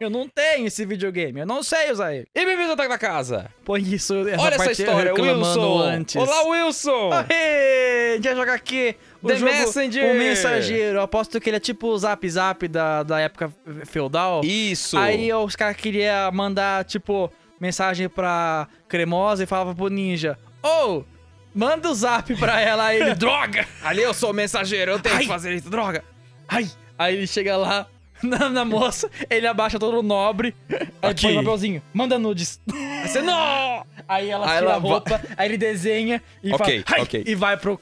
Eu não tenho esse videogame, eu não sei usar ele. E bem-vindo ao Ataque da Casa. Põe isso, essa Olha essa história, Wilson. antes. Olá, Wilson. Aê, a gente vai jogar aqui o The jogo, Messenger. O Mensageiro. Eu aposto que ele é tipo o Zap Zap da, da época feudal. Isso. Aí os caras queriam mandar, tipo, mensagem pra Cremosa e falava pro Ninja: Ô, manda o zap pra ela. Aí ele, droga! Ali eu sou o mensageiro, eu tenho Ai. que fazer isso, droga. Ai! Aí ele chega lá na, na moça, ele abaixa todo nobre, aí põe o papelzinho, manda nudes. Aí você, não! Aí ela Aí tira ela a roupa, aí ele desenha e Ok, fala, "Ai!" ok. e vai pro...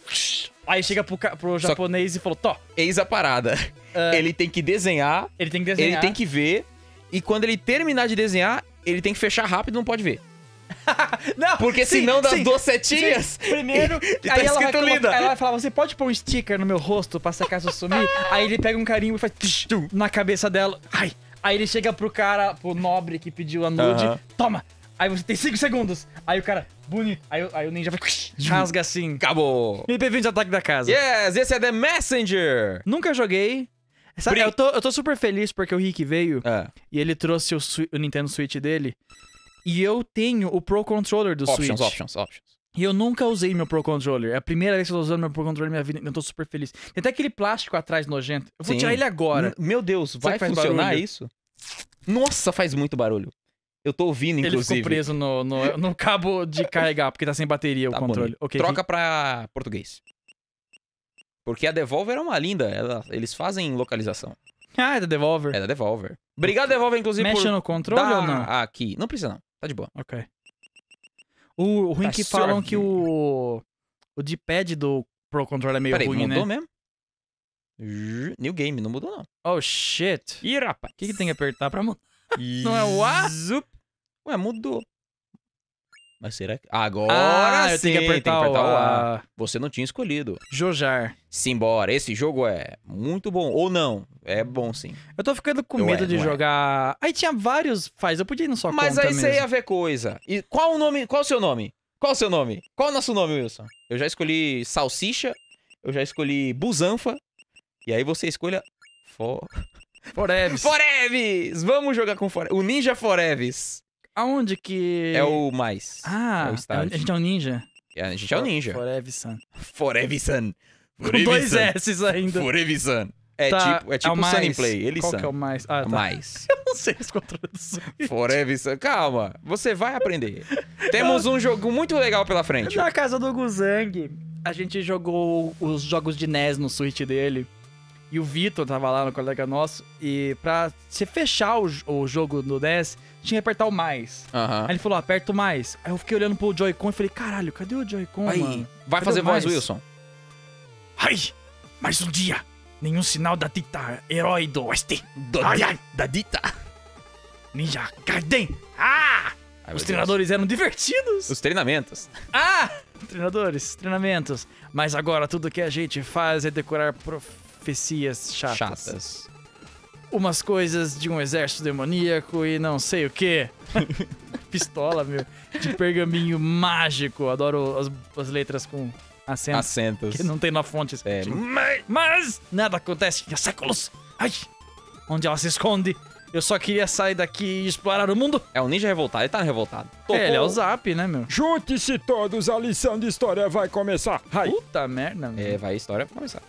Aí chega pro, pro Só- japonês e falou, Tó, Eis a parada. Ah. Ele tem que desenhar, ele tem que desenhar. ele tem que ver, e quando ele terminar de desenhar, ele tem que fechar rápido não pode ver. Não, Porque sim, senão das sim, duas setinhas... sim. Primeiro, Tá aí ela vai, colocar- ela vai falar, você pode pôr um sticker no meu rosto pra sacar se eu sumir? aí ele pega um carinho e faz na cabeça dela. Ai. Aí ele chega pro cara, pro nobre que pediu a nude, Aham. toma. Aí você tem 5 segundos. Aí o cara, bonito. Aí, o- aí o ninja vai, rasga assim. Acabou. E bem-vindos ao ataque da casa. Yes, esse é The Messenger. Nunca joguei. Sabe, eu, tô, eu tô super feliz porque o Rick veio É. e ele trouxe o, o Nintendo Switch dele. E eu tenho o Pro Controller do Options, Switch. options, options. E eu nunca usei meu Pro Controller. É a primeira vez que eu tô usando meu Pro Controller na minha vida. Eu tô super feliz. Tem até aquele plástico atrás nojento. Eu vou Sim. tirar ele agora. N- Meu Deus, vai funcionar barulho? isso? Nossa, faz muito barulho. Eu tô ouvindo, Ele inclusive. ficou preso no, no, no cabo de carregar, porque tá sem bateria o Tá controle. bonito. Ok, Troca pra português. Porque a Devolver é uma linda. ela- eles fazem localização. Ah, é da Devolver. É da Devolver. Obrigado, Devolver, inclusive, Mexe por no controle dar ou não? aqui. Não precisa, não. Tá de boa. Ok. O, o ruim Tá que falam que o. O D-pad do Pro Controller é meio Peraí, ruim, mudou né? mesmo? New game, não mudou, não. Oh, shit. Ih, rapaz. O que, que tem que apertar pra mudar? Não é o A? Zup. Ué, mudou. Mas será que... Agora ah, eu sim, tenho que apertar, o A. A. Você não tinha escolhido. Jojar. Simbora, esse jogo é muito bom. Ou não, é bom sim. Eu tô ficando com medo é, de é. jogar. Aí tinha vários faz. Eu podia ir no só Mas aí você ia ver coisa. E qual o nome? Qual o seu nome? Qual o seu nome? Qual é o nosso nome, Wilson? Eu já escolhi Salsicha, eu já escolhi Busanfa. E aí você escolha. For... Forever. Foreves! Vamos jogar com Foreves. O Ninja Foreves Aonde que. é o mais. Ah, é o a start. gente é um ninja. A gente é o Ninja. Forever Sun. Forever-san. Com dois S ainda. Forever-san. É Tá, tipo, é tipo o mais. Sunny Play. Ele Qual san. que é o mais? Ah, tá. Mais. Eu não sei os controles do Switch. Forever-san. Calma, você vai aprender. Temos um jogo muito legal pela frente. Na casa do Guzang, a gente jogou os jogos de NES no Switch dele. E o Vitor tava lá no colega nosso. E pra você fechar o, o jogo no NES, tinha que apertar o mais. Aham. Aí ele falou, aperta o mais. Aí eu fiquei olhando pro Joy-Con e falei, caralho, cadê o Joy-Con, Aí, mano? vai Cadê fazer voz? Wilson. Ai, mais um dia. Nenhum sinal da Tita, herói do Oeste. Do- Ai, ai, Da dita. Ninja Gaiden. Ah! Ai, Os Deus. treinadores eram divertidos. Os treinamentos. Ah! Treinadores, treinamentos. Mas agora tudo que a gente faz é decorar profecias chatas. Chatas. Umas coisas de um exército demoníaco e não sei o que. Pistola, meu. De pergaminho mágico. Adoro as, as letras com acento. Assentos. Que não tem na fonte É, escrito. Mas, mas nada acontece há séculos. Ai! Onde ela se esconde? Eu só queria sair daqui e explorar o mundo. é o ninja revoltado. Ele tá revoltado. É, ele é o Zap, né, meu? Junte-se todos, a lição de história vai começar. Ai, Puta merda, meu. É, vai a história pra começar.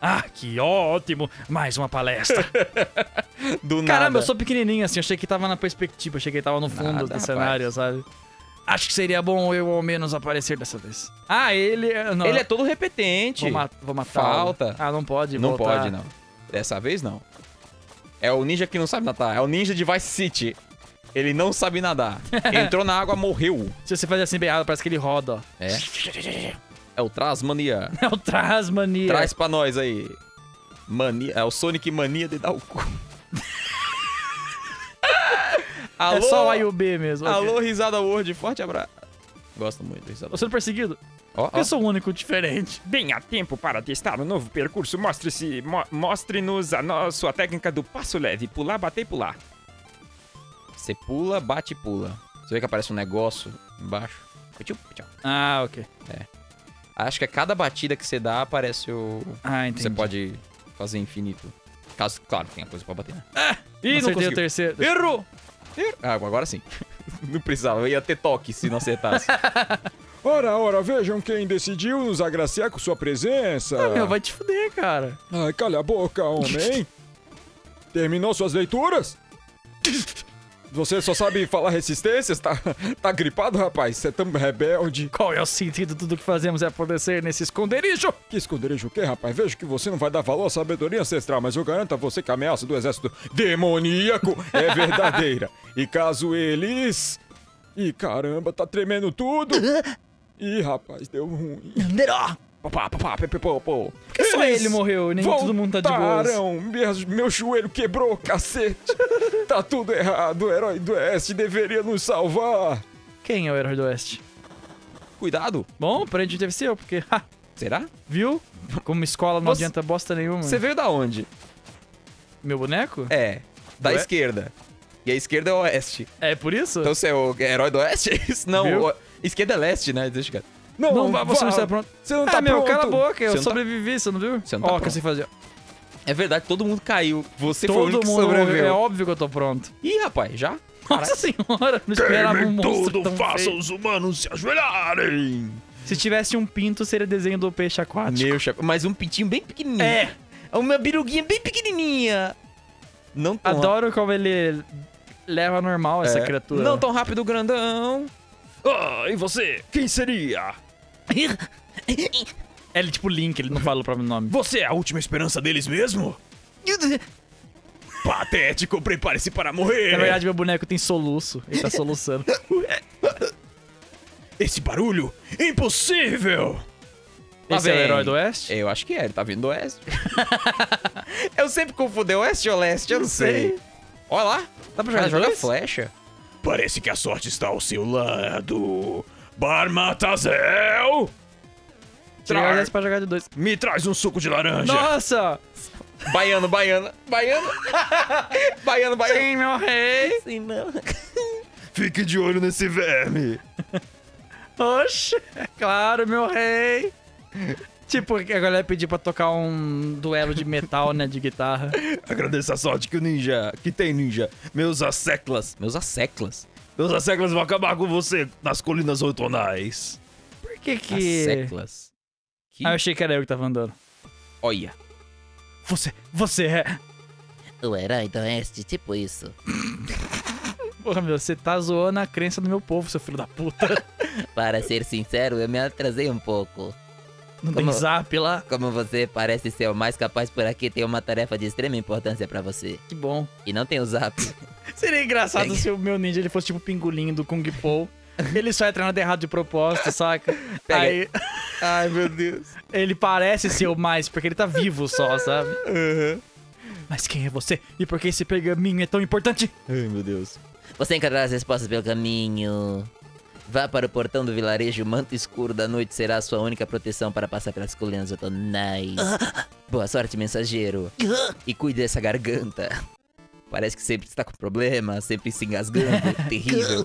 Ah, que ótimo! Mais uma palestra. Do Caramba, nada. eu sou pequenininho assim, eu achei que tava na perspectiva, achei que tava no fundo Nada, do rapaz. cenário, sabe? Acho que seria bom eu ao menos aparecer dessa vez. Ah, ele. Não, Ele é todo repetente. Vou, ma vou matar. Falta. Ah, não pode. Não voltar. pode, não. Dessa vez, não. É o ninja que não sabe nadar. É o ninja de Vice City. Ele não sabe nadar. Entrou na água, morreu. Se você fazer assim bem errado, parece que ele roda, ó. É. É o Trasmania. É o Trasmania. Traz pra nós aí. Mania. É o Sonic Mania de dar o cu. Alô, É só o A e o B mesmo. Alô, risada Word. Forte abraço. Gosto muito do risada Tô sendo perseguido? Ó, ó. Eu sou o único diferente. bem há tempo para testar o novo percurso. Mostre-se, mo- mostre-nos a no- sua técnica do passo leve, pular, bater e pular. Você pula, bate e pula. Você vê que aparece um negócio embaixo. Ah, ok. Acho que a cada batida que você dá aparece o. Ah, entendi. Você pode fazer infinito. Caso, claro, tenha coisa pra bater, né? Ih, não Acertei o conseguiu. terceiro. Errou! Errou. Ah, agora sim. não precisava, eu ia ter toque se não acertasse. Ora, ora, vejam quem decidiu nos agraciar com sua presença. Ah, meu, vai te fuder, cara. Ai, calha a boca, homem. Terminou suas leituras? Você só sabe falar resistências? Tá, tá gripado, rapaz? Você é tão rebelde. Qual é o sentido de tudo que fazemos é acontecer nesse esconderijo? Que esconderijo o quê, rapaz? Vejo que você não vai dar valor à sabedoria ancestral, mas eu garanto a você que a ameaça do exército demoníaco é verdadeira. e caso eles... Ih, caramba, tá tremendo tudo. Ih, rapaz, deu ruim. Neró! Papá, papá. Por que só ele morreu e nem todo mundo tá de boas? Meu, joelho quebrou, cacete. tá tudo errado. O herói do Oeste deveria nos salvar. Quem é o herói do Oeste? Cuidado. Bom, aparentemente deve ser eu, porque, ha, Será? viu? Como escola não Você- adianta bosta nenhuma. Você veio da onde? Meu boneco? É, da Ué? esquerda. E a esquerda é o oeste. É por isso? Então você é o herói do oeste? Não, Viu? o- esquerda é leste, né? Deixa eu... Não, não, vá, você não está pronto. Você não ah, tá meu, pronto. cala a boca, eu Você tá- sobrevivi, você não viu? Você não tá Ó, o que pronto. você fazia. É verdade, todo mundo caiu. Você foi o Todo único que morreu, é sobreviveu. óbvio que eu tô pronto. Ih, rapaz, já? Nossa senhora, não esperava um monstro tão feio. os humanos se ajoelharem. Se tivesse um pinto, seria desenho do peixe aquático. Meu chefe. Mas um pintinho bem pequenininho. É. Uma biruguinha bem pequenininha. Não tão Adoro como ele leva normal essa É. criatura. Não tão rápido, grandão. Ah, e você? Quem seria? Ele tipo Link, ele não fala o próprio nome. Você é a última esperança deles mesmo? Patético, prepare-se para morrer. Na verdade, meu boneco tem soluço. Ele tá soluçando. Esse barulho, impossível. Lá Esse é o herói do Oeste? Eu acho que é, ele tá vindo do oeste. eu sempre confundo é oeste ou leste, eu não sei. Olha lá. Dá pra jogar joga dois? flecha. Parece que a sorte está ao seu lado. Barmatazel! Jogar Tra- desse pra jogar de dois. Me traz um suco de laranja. Nossa! Baiano, baiana, baiano. baiano, baiano. Sim, meu rei! Sim, não. Fique de olho nesse verme. Oxe! É claro, meu rei! Tipo, a galera pediu pra tocar um duelo de metal, né, de guitarra. Agradeço a sorte que o ninja, que tem ninja. Meus asseclas. Meus asseclas. Meus asseclas vão acabar com você nas colinas outonais. Por que que... Asseclas. Que... Ah, eu achei que era eu que tava andando. Olha. Você, você é... O herói do oeste, tipo isso. Porra, meu, você tá zoando a crença do meu povo, seu filho da puta. Para ser sincero, eu me atrasei um pouco. Não tem Como- zap lá? Como você parece ser o mais capaz por aqui, tem uma tarefa de extrema importância pra você. Que bom. E não tem o zap. Seria engraçado se o meu ninja ele fosse tipo o pingolinho do Kung Po. Ele só é treinado errado de propósito, saca? Pega Aí Ai, meu Deus. ele parece ser o mais, porque ele tá vivo só, sabe? Mas quem é você? E por que esse pergaminho é tão importante? Ai, meu Deus. Você encontrará as respostas pelo caminho. Vá para o portão do vilarejo, o manto escuro da noite será a sua única proteção para passar pelas colinas outonais. Boa sorte, mensageiro. E cuide dessa garganta. Parece que sempre está com problema, sempre se engasgando. Terrível.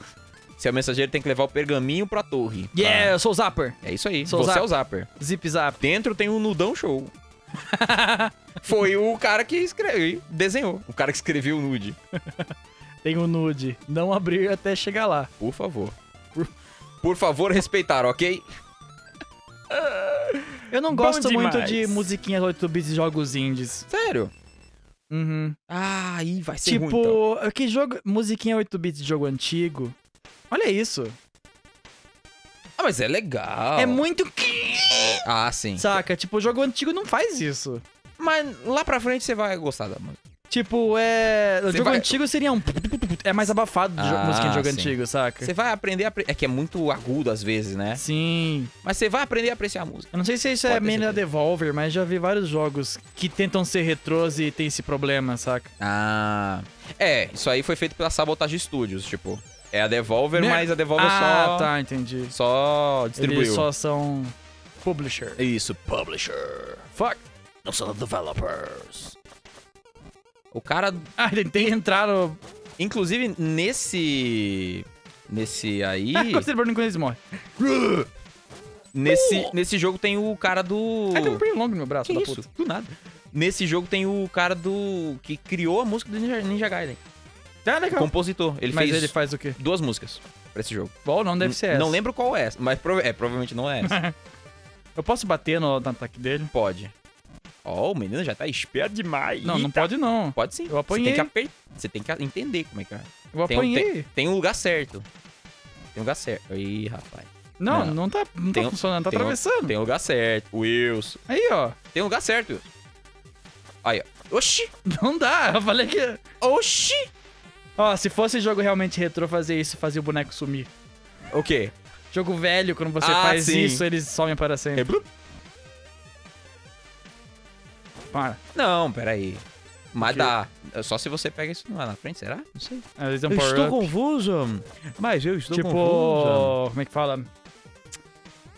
Se é o mensageiro, tem que levar o pergaminho pra torre. Yeah, eu sou o Zapper. É isso aí. Sou Você Zap. é o Zapper. Zip Zap. Dentro tem um nudão show. Foi o cara que escreveu, desenhou. O cara que escreveu o nude. Tem o nude. Não abrir até chegar lá. Por favor. Por, favor, respeitar, ok? Eu não Bom gosto muito demais. de musiquinhas 8 bits e jogos indies. Sério? Uhum. Ah, aí vai ser ruim, então. Tipo, que jogo. Musiquinha 8 bits de jogo antigo. Olha isso. Ah, mas é legal. É muito. Ah, sim. Saca? Tipo, o jogo antigo não faz isso. Mas lá pra frente você vai gostar da música. Tipo, é. O jogo vai- antigo seria um. É mais abafado de jo- Ah, musiquinha de jogo sim. antigo, saca? Você vai aprender a... É que é muito agudo às vezes, né? Sim. Mas você vai aprender a apreciar a música. Eu não sei se isso Pode é main da. Devolver, mas já vi vários jogos que tentam ser retrôs e tem esse problema, saca? Ah. É, isso aí foi feito pela Sabotage Studios, tipo. É a Devolver, Né? mas a Devolver ah, só... tá, entendi. Só distribuiu. Eles só são publisher. Isso, publisher. Fuck. Não são developers. O cara, Ah, tentei entrar no. inclusive, nesse... Nesse aí... Ah, Gostei do barulho quando eles morrem. Nesse, nesse jogo tem o cara do. Ai, tem um pernilongo no meu braço, Que da puta. Do nada. Nesse jogo tem o cara do. que criou a música do Ninja, Ninja Gaiden. Ah, legal. Compositor. Ele Mas fez ele faz o quê? duas músicas pra esse jogo. Bom, não deve ser essa. Não lembro qual é, mas prova- é, provavelmente não é essa. Eu posso bater no, no ataque dele? pode. Ó, o menino já tá esperto demais. Não, não Eita. pode não. Pode sim. Eu apanhei. Você tem que. Você tem que entender como é que é. Eu Tem, um- apanhei. tem, tem um lugar certo. Tem um lugar certo. Ih, rapaz. Não, Não. não, tá, não Tem tá um- funcionando, tá tem um- atravessando. Tem um lugar certo. Wilson. Aí, ó. Tem um lugar certo, Wilson. Aí, ó. Oxi! Não dá, eu falei que... Oxi! Ó, se fosse jogo realmente retrô fazer isso, fazia o boneco sumir. O quê? Jogo velho, quando você Ah, faz sim. isso, eles somem para sempre. É Para. Não, peraí. Mas dá. É Só se você pega isso lá na frente, será? Não sei. Dão power up. confuso. Mas eu estou Tipo, como é que fala?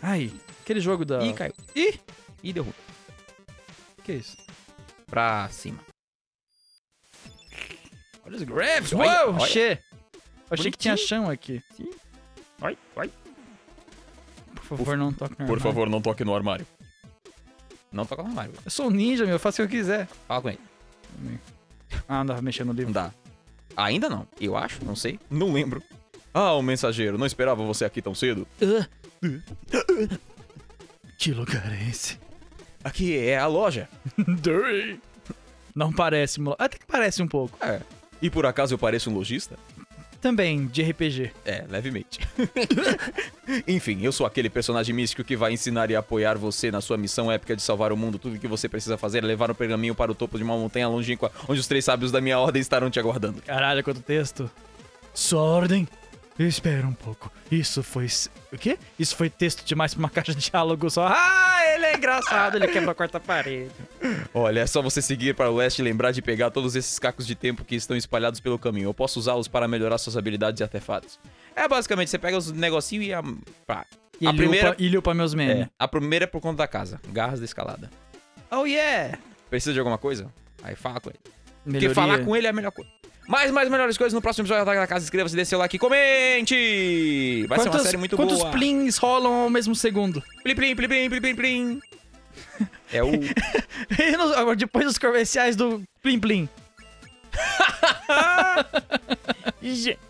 Ai, aquele jogo da... Ih, caiu. Ih, Ih, deu ruim. que é isso? Pra cima. Olha os grabs, uou. Eu achei que tinha chão aqui. Vai, vai. Por favor, não toque no Por armário. favor, não toque no armário. Não toca no armário. Eu sou um ninja, meu, eu faço o que eu quiser. Fala com ele. Ah, não dava mexendo no Não livro. dá. Ainda não. Eu acho, não sei. Não lembro. Ah, o mensageiro, não esperava você aqui tão cedo. Que lugar é esse? Aqui é a loja. Não parece, mo- até que parece um pouco. É. E por acaso eu pareço um lojista? Também, de RPG. É, levemente. Enfim, eu sou aquele personagem místico que vai ensinar e apoiar você na sua missão épica de salvar o mundo. Tudo que você precisa fazer é levar um pergaminho para o topo de uma montanha longínqua, onde os três sábios da minha ordem estarão te aguardando. Caralho, quanto texto. Sua ordem? Espera um pouco. Isso foi... O quê? Isso foi texto demais pra uma caixa de diálogo só. Ah, ele é engraçado, ele quebra a quarta parede. Olha, é só você seguir para o leste e lembrar de pegar todos esses cacos de tempo que estão espalhados pelo caminho. Eu posso usá-los para melhorar suas habilidades e artefatos. É basicamente, você pega os negocinhos e a. pá. E A primeira- ele upa meus memes. É, a primeira é por conta da casa. Garras da escalada. Oh, yeah! Precisa de alguma coisa? Aí fala com ele. Melhoria. Porque falar com ele é a melhor coisa. Mais, mais melhores coisas no próximo episódio da Casa. Inscreva-se, dê seu like e comente! Vai ser uma série muito quantos boa. plins rolam ao mesmo segundo? Plim, plim, plim, plim, plim, plim, plim. É o... Depois dos comerciais do Plim Plim.